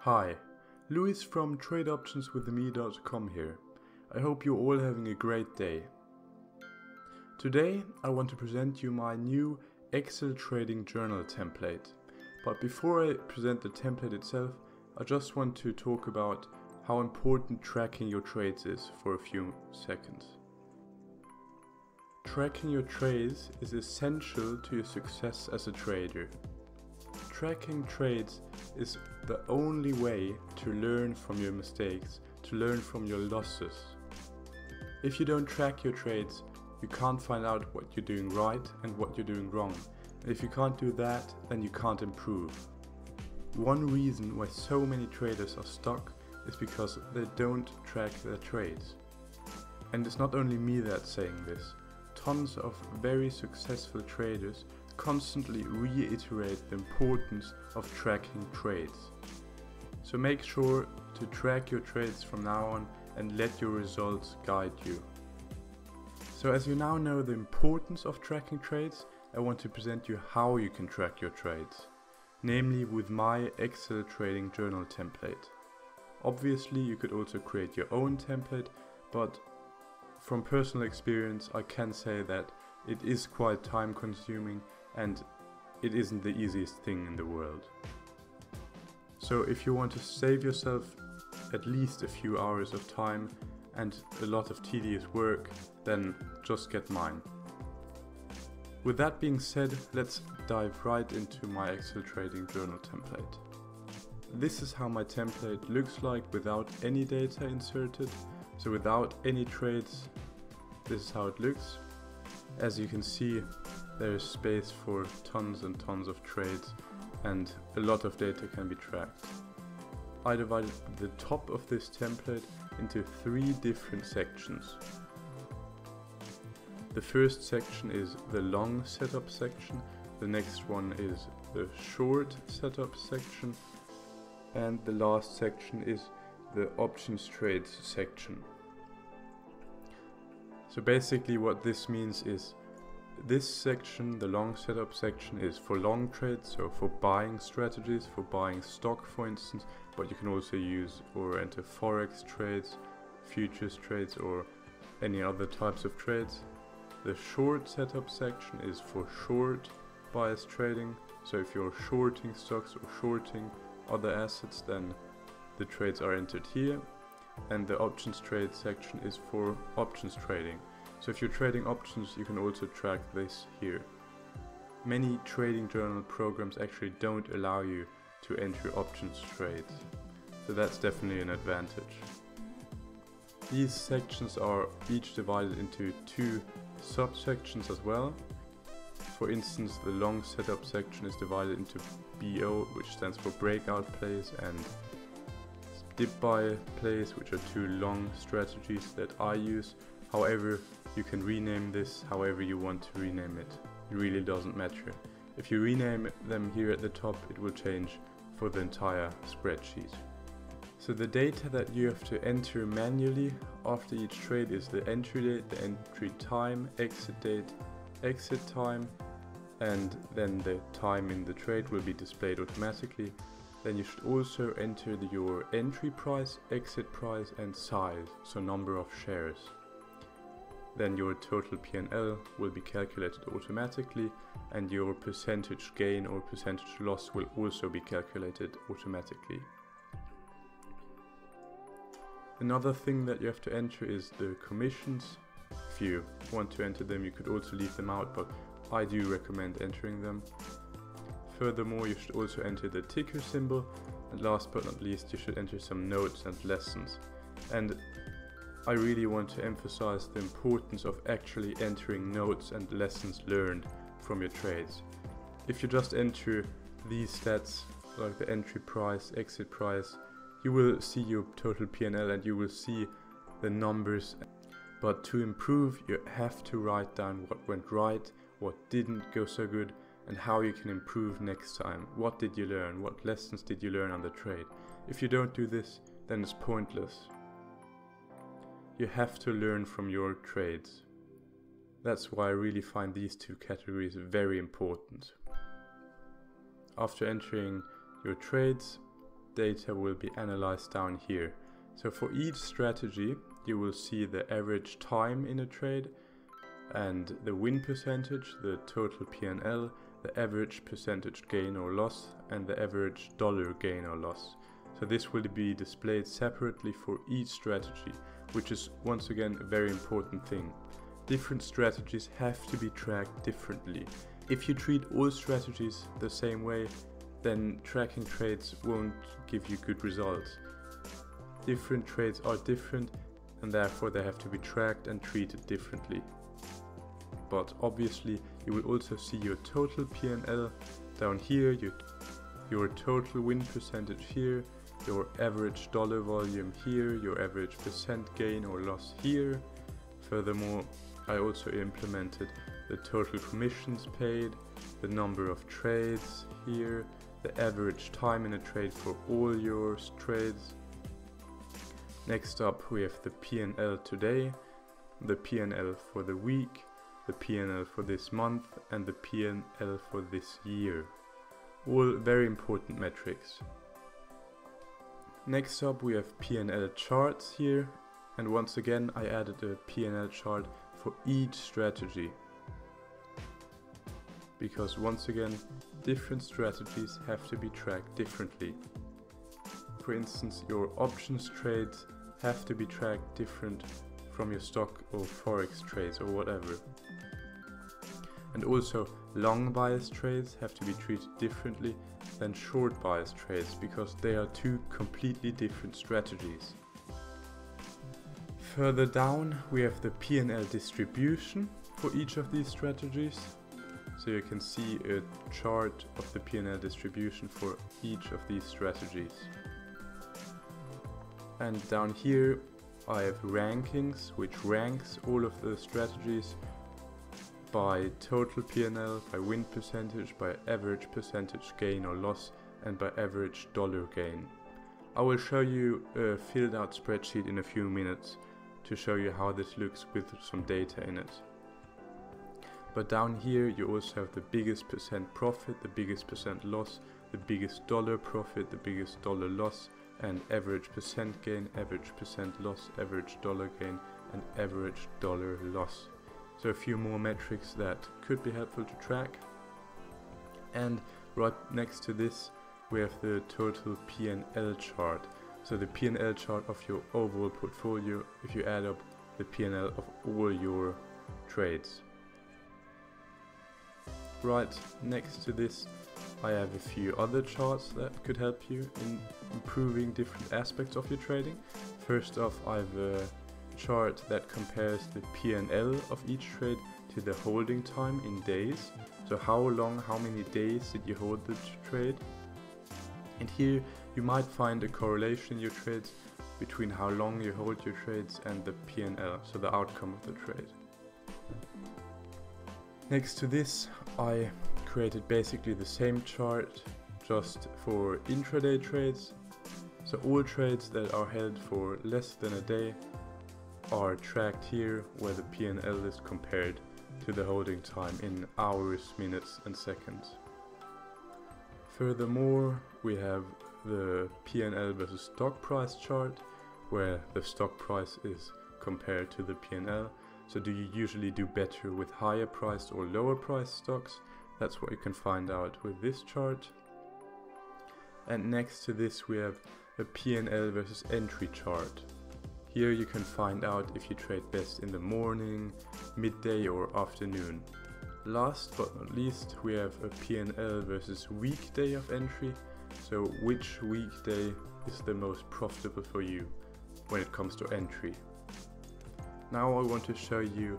Hi, Louis from TradeOptionsWithMe.com here. I hope you're all having a great day. Today I want to present you my new Excel Trading Journal template. But before I present the template itself, I just want to talk about how important tracking your trades is for a few seconds. Tracking your trades is essential to your success as a trader. Tracking trades is the only way to learn from your mistakes, to learn from your losses. If you don't track your trades, you can't find out what you're doing right and what you're doing wrong. And if you can't do that, then you can't improve. One reason why so many traders are stuck is because they don't track their trades. And it's not only me that's saying this. Tons of very successful traders constantly reiterate the importance of tracking trades. So make sure to track your trades from now on and let your results guide you. So as you now know the importance of tracking trades, I want to present you how you can track your trades, namely with my Excel Trading Journal template. Obviously you could also create your own template, but from personal experience I can say that it is quite time consuming and it isn't the easiest thing in the world. So if you want to save yourself at least a few hours of time and a lot of tedious work, then just get mine. With that being said, let's dive right into my Excel Trading Journal template. This is how my template looks like without any data inserted. So without any trades, this is how it looks. As you can see, there is space for tons and tons of trades and a lot of data can be tracked. I divided the top of this template into three different sections. The first section is the long setup section, the next one is the short setup section, and the last section is the options trades section. So basically what this means is this section, the long setup section, is for long trades, so for buying strategies, for buying stock for instance, but you can also use or enter forex trades, futures trades or any other types of trades. The short setup section is for short bias trading, so if you're shorting stocks or shorting other assets then the trades are entered here and the options trade section is for options trading. So if you're trading options, you can also track this here. Many trading journal programs actually don't allow you to enter options trades. So that's definitely an advantage. These sections are each divided into two subsections as well. For instance, the long setup section is divided into BO, which stands for breakout plays, and dip buy plays, which are two long strategies that I use. However, you can rename this however you want to rename it. It really doesn't matter. If you rename them here at the top, it will change for the entire spreadsheet. So the data that you have to enter manually after each trade is the entry date, the entry time, exit date, exit time, and then the time in the trade will be displayed automatically. Then you should also enter your entry price, exit price and size, so number of shares then your total P&L will be calculated automatically and your percentage gain or percentage loss will also be calculated automatically. Another thing that you have to enter is the commissions. If you want to enter them you could also leave them out but I do recommend entering them. Furthermore you should also enter the ticker symbol and last but not least you should enter some notes and lessons. And I really want to emphasize the importance of actually entering notes and lessons learned from your trades. If you just enter these stats, like the entry price, exit price, you will see your total PNL and you will see the numbers. But to improve, you have to write down what went right, what didn't go so good, and how you can improve next time. What did you learn? What lessons did you learn on the trade? If you don't do this, then it's pointless. You have to learn from your trades. That's why I really find these two categories very important. After entering your trades, data will be analyzed down here. So for each strategy, you will see the average time in a trade and the win percentage, the total P&L, the average percentage gain or loss, and the average dollar gain or loss. So this will be displayed separately for each strategy, which is once again a very important thing. Different strategies have to be tracked differently. If you treat all strategies the same way, then tracking trades won't give you good results. Different trades are different and therefore they have to be tracked and treated differently. But obviously you will also see your total P&L down here, your, your total win percentage here, your average dollar volume here, your average percent gain or loss here. Furthermore, I also implemented the total commissions paid, the number of trades here, the average time in a trade for all your trades. Next up we have the P&L today, the P&L for the week, the P&L for this month and the P&L for this year. All very important metrics. Next up we have P&L charts here and once again I added a P&L chart for each strategy. Because once again different strategies have to be tracked differently. For instance your options trades have to be tracked different from your stock or forex trades or whatever. And also long bias trades have to be treated differently than short bias trades because they are two completely different strategies. Further down we have the P&L distribution for each of these strategies. So you can see a chart of the P&L distribution for each of these strategies. And down here I have rankings which ranks all of the strategies by total P&L, by win percentage, by average percentage gain or loss, and by average dollar gain. I will show you a filled out spreadsheet in a few minutes to show you how this looks with some data in it. But down here you also have the biggest percent profit, the biggest percent loss, the biggest dollar profit, the biggest dollar loss, and average percent gain, average percent loss, average dollar gain, and average dollar loss. So a few more metrics that could be helpful to track. And right next to this we have the total P&L chart. So the P&L chart of your overall portfolio if you add up the P&L of all your trades. Right next to this I have a few other charts that could help you in improving different aspects of your trading. First off I have chart that compares the P&L of each trade to the holding time in days. So how long, how many days did you hold the trade? And here you might find a correlation in your trades between how long you hold your trades and the P&L, so the outcome of the trade. Next to this, I created basically the same chart just for intraday trades. So all trades that are held for less than a day are tracked here where the P&L is compared to the holding time in hours, minutes and seconds. Furthermore, we have the P&L versus stock price chart where the stock price is compared to the P&L. So do you usually do better with higher priced or lower priced stocks? That's what you can find out with this chart. And next to this we have a P&L versus entry chart. Here you can find out if you trade best in the morning, midday or afternoon. Last but not least we have a P&L versus weekday of entry, so which weekday is the most profitable for you when it comes to entry. Now I want to show you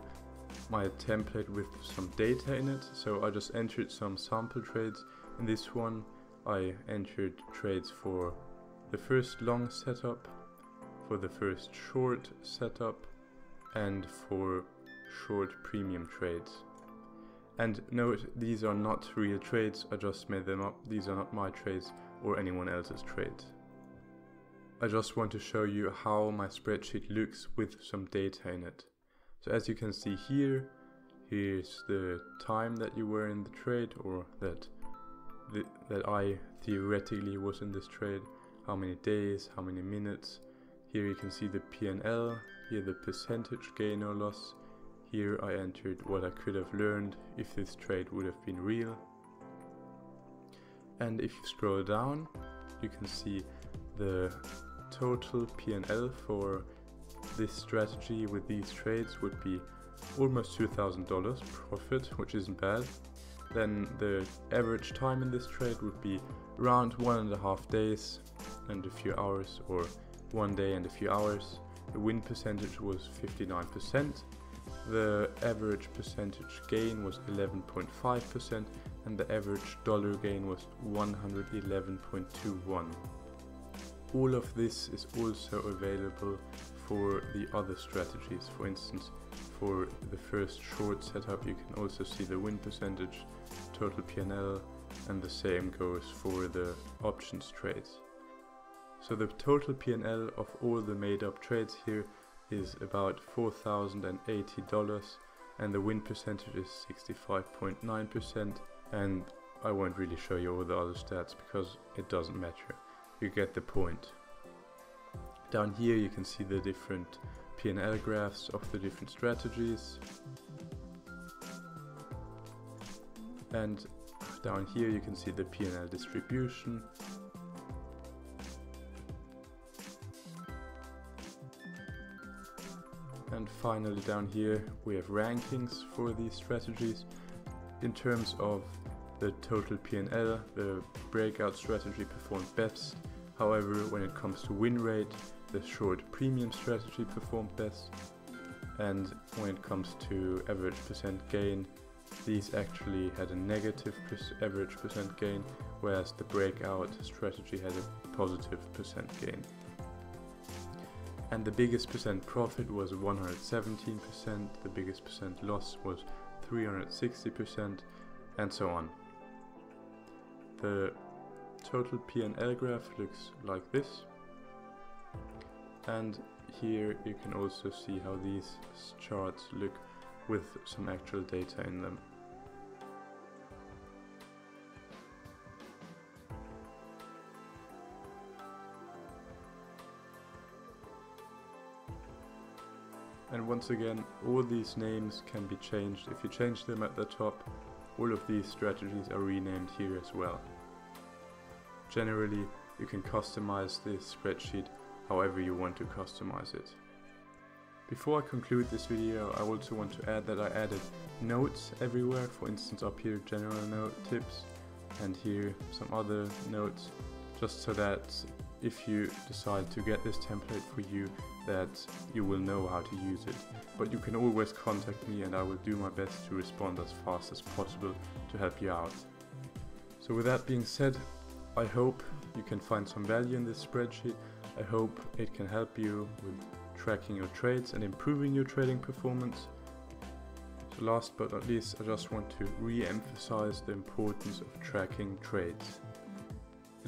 my template with some data in it, so I just entered some sample trades. In this one I entered trades for the first long setup, for the first short setup and for short premium trades. And note, these are not real trades, I just made them up, these are not my trades or anyone else's trades. I just want to show you how my spreadsheet looks with some data in it. So as you can see here, here's the time that you were in the trade or that, that I theoretically was in this trade. how many days, how many minutes. Here you can see the P&L, here the percentage gain or loss. Here I entered what I could have learned if this trade would have been real. And if you scroll down, you can see the total P&L for this strategy with these trades would be almost $2,000 profit, which isn't bad. Then the average time in this trade would be around one and a half days and a few hours, or one day and a few hours. The win percentage was 59%. The average percentage gain was 11.5% and the average dollar gain was 111.21. All of this is also available for the other strategies. For instance, for the first short setup you can also see the win percentage, total PNL and the same goes for the options trades. So the total PNL of all the made up trades here is about $4,080 and the win percentage is 65.9% and I won't really show you all the other stats because it doesn't matter. You get the point. Down here you can see the different P&L graphs of the different strategies. And down here you can see the P&L distribution. And finally down here we have rankings for these strategies. In terms of the total P&L, the breakout strategy performed best. However, when it comes to win rate, the short premium strategy performed best. And when it comes to average percent gain these actually had a negative average percent gain whereas the breakout strategy had a positive percent gain and the biggest percent profit was 117% the biggest percent loss was 360% and so on the total P&L graph looks like this and here you can also see how these charts look with some actual data in them. And once again, all these names can be changed. If you change them at the top, all of these strategies are renamed here as well. Generally, you can customize this spreadsheet however you want to customize it. Before I conclude this video, I also want to add that I added notes everywhere, for instance up here general note tips and here some other notes, just so that if you decide to get this template for you, that you will know how to use it. But you can always contact me and I will do my best to respond as fast as possible to help you out. So with that being said, I hope you can find some value in this spreadsheet I hope it can help you with tracking your trades and improving your trading performance. So last but not least, I just want to re-emphasize the importance of tracking trades.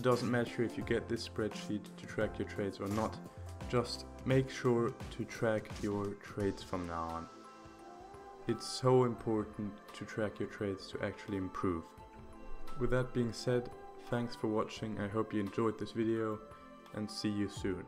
It doesn't matter if you get this spreadsheet to track your trades or not, just make sure to track your trades from now on. It's so important to track your trades to actually improve. With that being said, thanks for watching, I hope you enjoyed this video and see you soon.